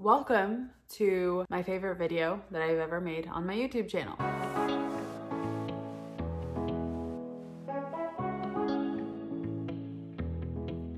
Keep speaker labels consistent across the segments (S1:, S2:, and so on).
S1: Welcome to my favorite video that I've ever made on my YouTube channel.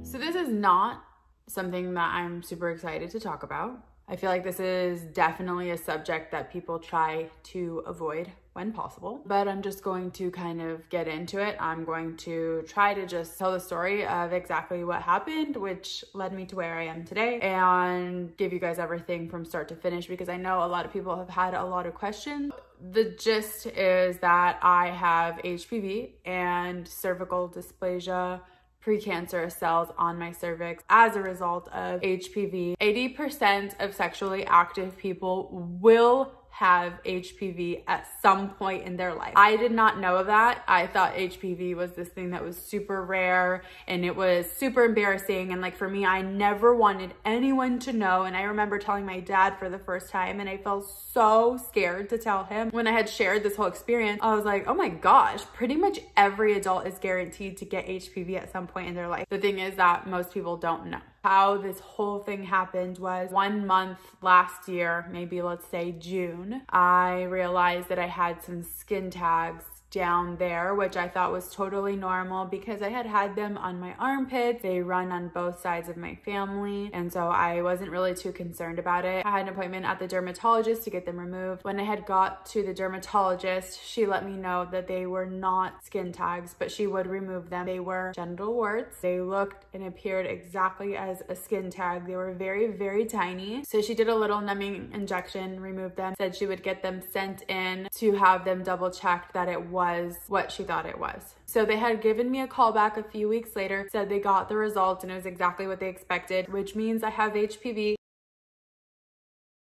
S1: So this is not something that I'm super excited to talk about. I feel like this is definitely a subject that people try to avoid when possible, but I'm just going to kind of get into it. I'm going to try to just tell the story of exactly what happened, which led me to where I am today, and give you guys everything from start to finish because I know a lot of people have had a lot of questions. The gist is that I have HPV and cervical dysplasia precancerous cells on my cervix as a result of HPV. 80% of sexually active people will have HPV at some point in their life. I did not know that. I thought HPV was this thing that was super rare and it was super embarrassing. And like for me, I never wanted anyone to know. And I remember telling my dad for the first time and I felt so scared to tell him. When I had shared this whole experience, I was like, oh my gosh, pretty much every adult is guaranteed to get HPV at some point in their life. The thing is that most people don't know how this whole thing happened was one month last year, maybe let's say June, I realized that I had some skin tags down there, which I thought was totally normal because I had had them on my armpits. They run on both sides of my family. And so I wasn't really too concerned about it. I had an appointment at the dermatologist to get them removed. When I had got to the dermatologist, she let me know that they were not skin tags, but she would remove them. They were genital warts. They looked and appeared exactly as a skin tag. They were very, very tiny. So she did a little numbing injection, removed them, said she would get them sent in to have them double checked that it was was what she thought it was. So they had given me a call back a few weeks later, said they got the results and it was exactly what they expected, which means I have HPV.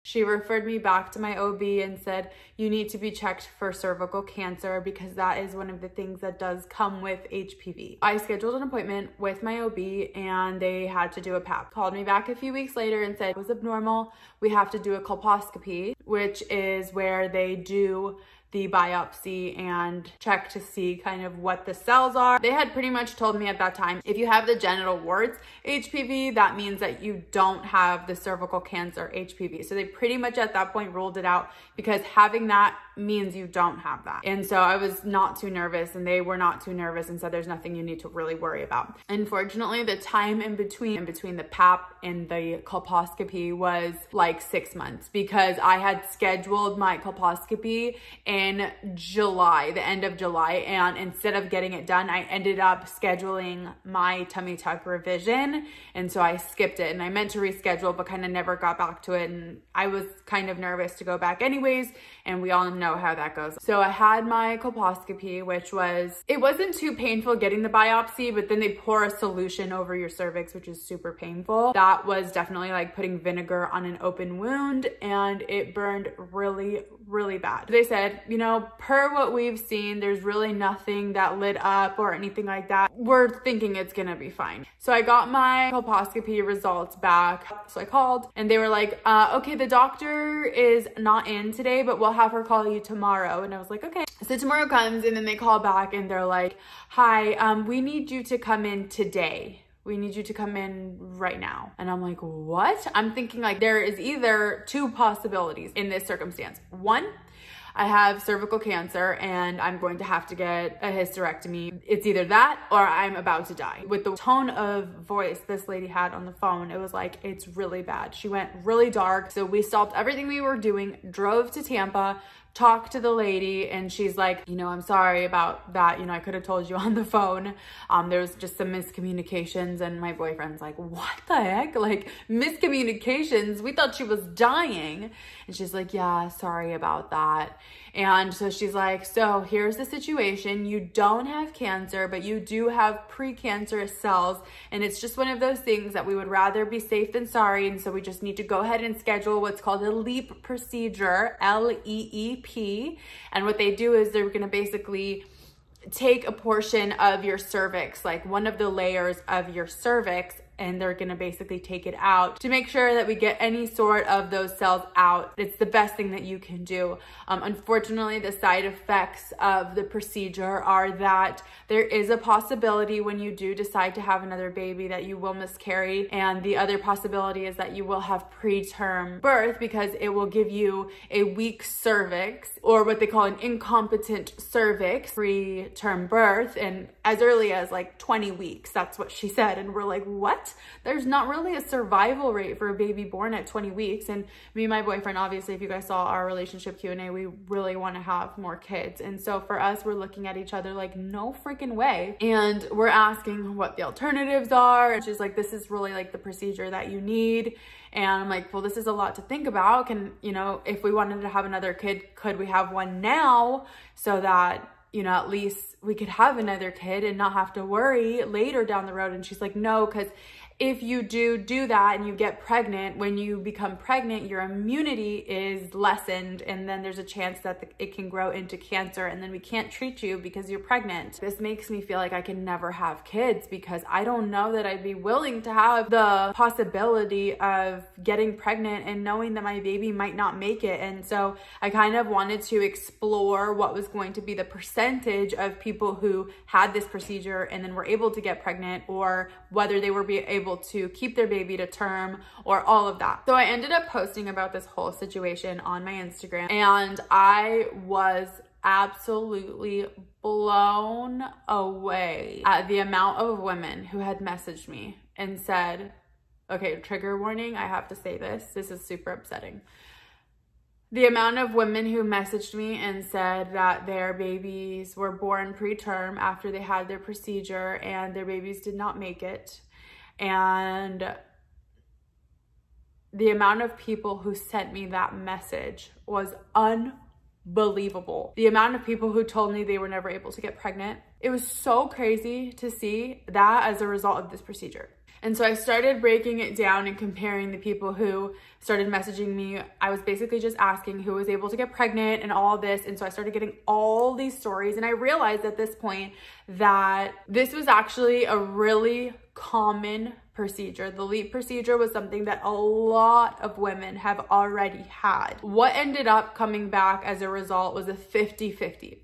S1: She referred me back to my OB and said, you need to be checked for cervical cancer because that is one of the things that does come with HPV. I scheduled an appointment with my OB and they had to do a PAP. Called me back a few weeks later and said it was abnormal. We have to do a colposcopy, which is where they do the biopsy and check to see kind of what the cells are. They had pretty much told me at that time, if you have the genital warts HPV, that means that you don't have the cervical cancer HPV. So they pretty much at that point ruled it out because having that means you don't have that. And so I was not too nervous and they were not too nervous and said there's nothing you need to really worry about. Unfortunately, the time in between in between the PAP and the colposcopy was like six months because I had scheduled my colposcopy in July, the end of July. And instead of getting it done, I ended up scheduling my tummy tuck revision. And so I skipped it and I meant to reschedule, but kind of never got back to it. And I was kind of nervous to go back anyways. And we all know how that goes. So I had my colposcopy, which was, it wasn't too painful getting the biopsy, but then they pour a solution over your cervix, which is super painful. That was definitely like putting vinegar on an open wound and it burned really, really bad. They said, you know, per what we've seen, there's really nothing that lit up or anything like that. We're thinking it's gonna be fine. So I got my colposcopy results back. So I called and they were like, uh, okay, the doctor is not in today, but we'll have her call you tomorrow. And I was like, okay. So tomorrow comes and then they call back and they're like, hi, um, we need you to come in today we need you to come in right now. And I'm like, what? I'm thinking like there is either two possibilities in this circumstance. One, I have cervical cancer and I'm going to have to get a hysterectomy. It's either that or I'm about to die. With the tone of voice this lady had on the phone, it was like, it's really bad. She went really dark. So we stopped everything we were doing, drove to Tampa, talked to the lady and she's like, you know, I'm sorry about that. You know, I could have told you on the phone. Um, there was just some miscommunications and my boyfriend's like, what the heck? Like miscommunications? We thought she was dying. And she's like, yeah, sorry about that. And so she's like, so here's the situation. You don't have cancer, but you do have precancerous cells. And it's just one of those things that we would rather be safe than sorry. And so we just need to go ahead and schedule what's called a LEEP procedure, L-E-E-P. And what they do is they're to basically take a portion of your cervix, like one of the layers of your cervix and they're gonna basically take it out to make sure that we get any sort of those cells out. It's the best thing that you can do. Um, unfortunately, the side effects of the procedure are that there is a possibility when you do decide to have another baby that you will miscarry. And the other possibility is that you will have preterm birth because it will give you a weak cervix or what they call an incompetent cervix, preterm birth. And as early as like 20 weeks, that's what she said. And we're like, what? There's not really a survival rate for a baby born at 20 weeks. And me and my boyfriend, obviously, if you guys saw our relationship Q&A, we really want to have more kids. And so for us, we're looking at each other like, no freaking way. And we're asking what the alternatives are. And she's like, this is really like the procedure that you need. And I'm like, well, this is a lot to think about. Can, you know, if we wanted to have another kid, could we have one now so that you know, at least we could have another kid and not have to worry later down the road. And she's like, no, because if you do do that and you get pregnant, when you become pregnant, your immunity is lessened and then there's a chance that it can grow into cancer and then we can't treat you because you're pregnant. This makes me feel like I can never have kids because I don't know that I'd be willing to have the possibility of getting pregnant and knowing that my baby might not make it. And so I kind of wanted to explore what was going to be the percentage of people who had this procedure and then were able to get pregnant or whether they were be able able to keep their baby to term or all of that. So I ended up posting about this whole situation on my Instagram and I was absolutely blown away at the amount of women who had messaged me and said, okay, trigger warning, I have to say this. This is super upsetting. The amount of women who messaged me and said that their babies were born preterm after they had their procedure and their babies did not make it and the amount of people who sent me that message was unbelievable. The amount of people who told me they were never able to get pregnant. It was so crazy to see that as a result of this procedure. And so I started breaking it down and comparing the people who started messaging me. I was basically just asking who was able to get pregnant and all this. And so I started getting all these stories. And I realized at this point that this was actually a really common procedure. The LEEP procedure was something that a lot of women have already had. What ended up coming back as a result was a 50 50.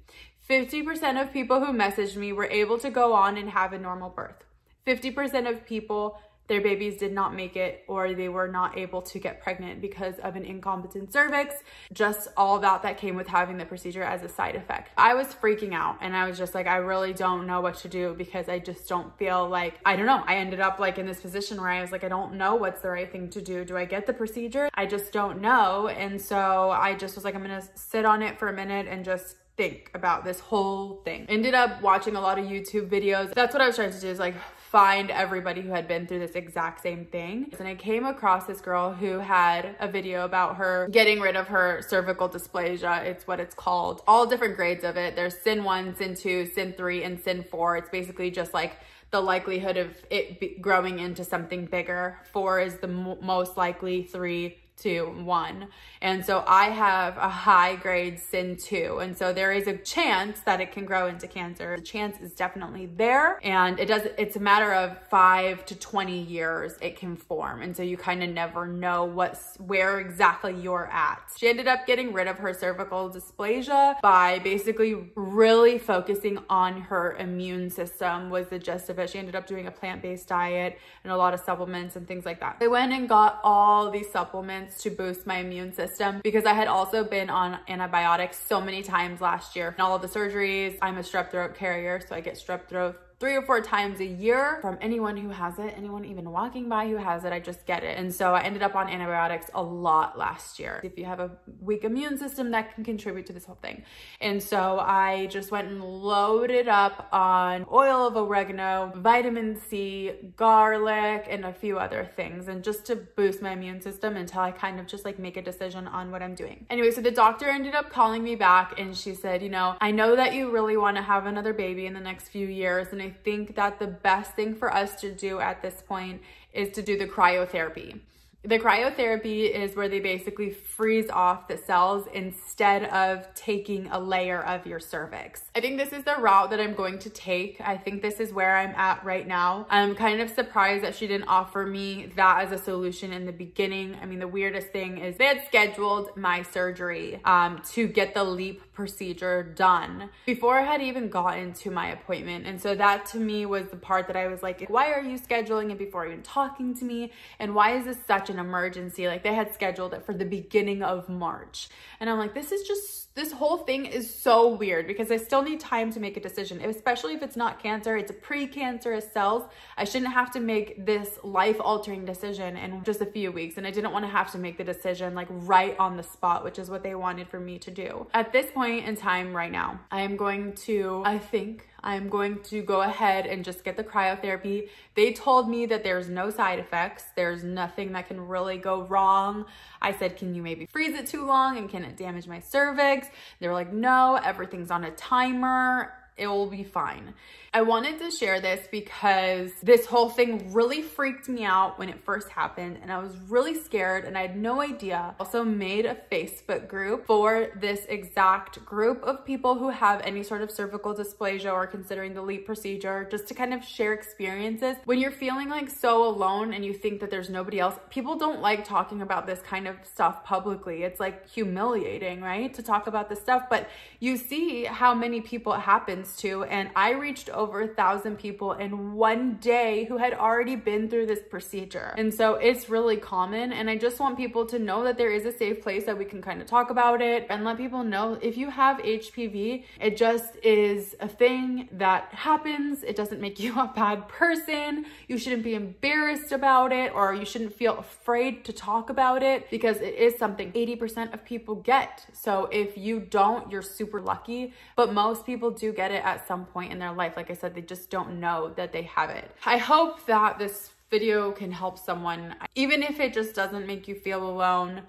S1: 50% of people who messaged me were able to go on and have a normal birth. 50% of people, their babies did not make it or they were not able to get pregnant because of an incompetent cervix. Just all that that came with having the procedure as a side effect. I was freaking out and I was just like, I really don't know what to do because I just don't feel like, I don't know. I ended up like in this position where I was like, I don't know what's the right thing to do. Do I get the procedure? I just don't know. And so I just was like, I'm gonna sit on it for a minute and just think about this whole thing. Ended up watching a lot of YouTube videos. That's what I was trying to do is like find everybody who had been through this exact same thing. And I came across this girl who had a video about her getting rid of her cervical dysplasia. It's what it's called. All different grades of it. There's CIN 1, CIN 2, CIN 3, and CIN 4. It's basically just like the likelihood of it growing into something bigger. Four is the most likely, three, to one. And so I have a high grade CIN 2. And so there is a chance that it can grow into cancer. The chance is definitely there. And it does, it's a matter of five to 20 years it can form. And so you kind of never know what's, where exactly you're at. She ended up getting rid of her cervical dysplasia by basically really focusing on her immune system was the gist of it. She ended up doing a plant-based diet and a lot of supplements and things like that. I went and got all these supplements to boost my immune system because I had also been on antibiotics so many times last year. And all of the surgeries, I'm a strep throat carrier, so I get strep throat three or four times a year from anyone who has it, anyone even walking by who has it, I just get it. And so I ended up on antibiotics a lot last year. If you have a weak immune system, that can contribute to this whole thing. And so I just went and loaded up on oil of oregano, vitamin C, garlic, and a few other things. And just to boost my immune system until I kind of just like make a decision on what I'm doing. Anyway, so the doctor ended up calling me back and she said, you know, I know that you really want to have another baby in the next few years. And I think that the best thing for us to do at this point is to do the cryotherapy. The cryotherapy is where they basically freeze off the cells instead of taking a layer of your cervix. I think this is the route that I'm going to take. I think this is where I'm at right now. I'm kind of surprised that she didn't offer me that as a solution in the beginning. I mean, the weirdest thing is they had scheduled my surgery um, to get the LEEP procedure done before I had even gotten to my appointment. And so that to me was the part that I was like, why are you scheduling it before even talking to me? And why is this such an emergency. Like they had scheduled it for the beginning of March. And I'm like, this is just, this whole thing is so weird because I still need time to make a decision, especially if it's not cancer, it's a precancerous cells. I shouldn't have to make this life altering decision in just a few weeks. And I didn't want to have to make the decision like right on the spot, which is what they wanted for me to do. At this point in time right now, I am going to, I think, I'm going to go ahead and just get the cryotherapy. They told me that there's no side effects. There's nothing that can really go wrong. I said, can you maybe freeze it too long and can it damage my cervix? They were like, no, everything's on a timer it will be fine. I wanted to share this because this whole thing really freaked me out when it first happened and I was really scared and I had no idea. Also made a Facebook group for this exact group of people who have any sort of cervical dysplasia or considering the LEEP procedure just to kind of share experiences. When you're feeling like so alone and you think that there's nobody else, people don't like talking about this kind of stuff publicly. It's like humiliating, right? To talk about this stuff, but you see how many people it happens to and I reached over a thousand people in one day who had already been through this procedure. And so it's really common. And I just want people to know that there is a safe place that we can kind of talk about it and let people know if you have HPV, it just is a thing that happens. It doesn't make you a bad person. You shouldn't be embarrassed about it or you shouldn't feel afraid to talk about it because it is something 80% of people get. So if you don't, you're super lucky, but most people do get it at some point in their life. Like I said, they just don't know that they have it. I hope that this video can help someone, even if it just doesn't make you feel alone.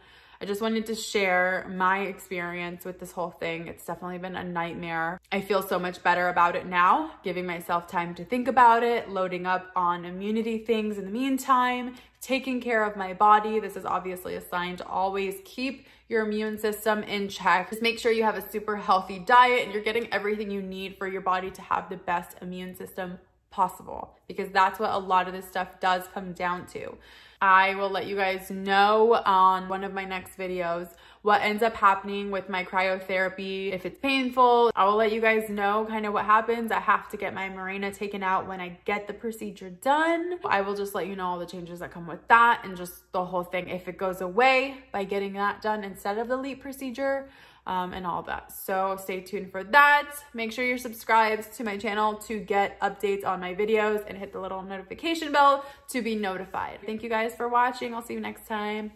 S1: I just wanted to share my experience with this whole thing. It's definitely been a nightmare. I feel so much better about it now, giving myself time to think about it, loading up on immunity things in the meantime, taking care of my body. This is obviously a sign to always keep your immune system in check. Just make sure you have a super healthy diet and you're getting everything you need for your body to have the best immune system possible because that's what a lot of this stuff does come down to. I will let you guys know on one of my next videos what ends up happening with my cryotherapy. If it's painful, I will let you guys know kind of what happens. I have to get my Mirena taken out when I get the procedure done. I will just let you know all the changes that come with that and just the whole thing. If it goes away by getting that done instead of the LEEP procedure, um, and all that. So stay tuned for that. Make sure you're subscribed to my channel to get updates on my videos and hit the little notification bell to be notified. Thank you guys for watching. I'll see you next time.